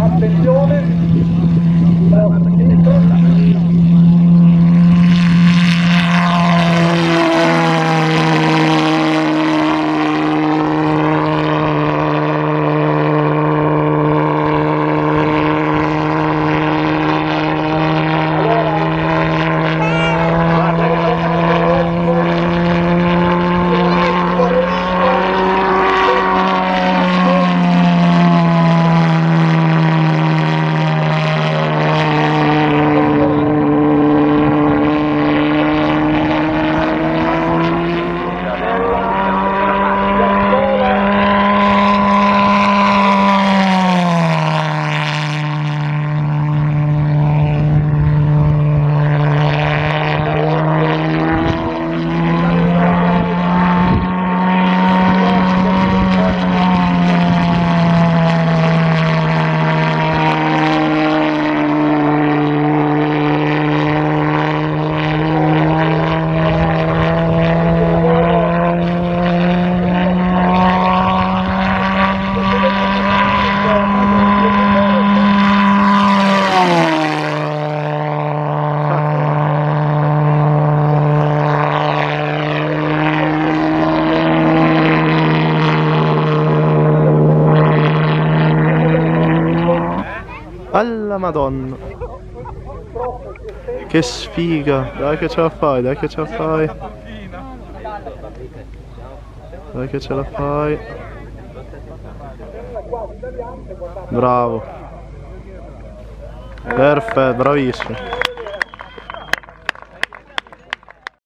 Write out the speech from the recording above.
Attenzione! Alla madonna. Che sfiga. Dai che ce la fai, dai che ce la fai. Dai che ce la fai. Bravo. Perfetto, bravissimo.